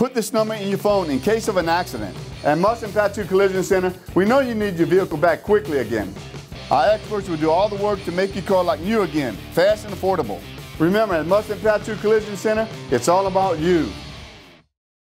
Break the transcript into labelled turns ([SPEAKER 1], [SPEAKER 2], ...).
[SPEAKER 1] Put this number in your phone in case of an accident. At Mustang Tattoo Collision Center, we know you need your vehicle back quickly again. Our experts will do all the work to make your car like new again, fast and affordable. Remember, at Mustang Tattoo Collision Center, it's all about you.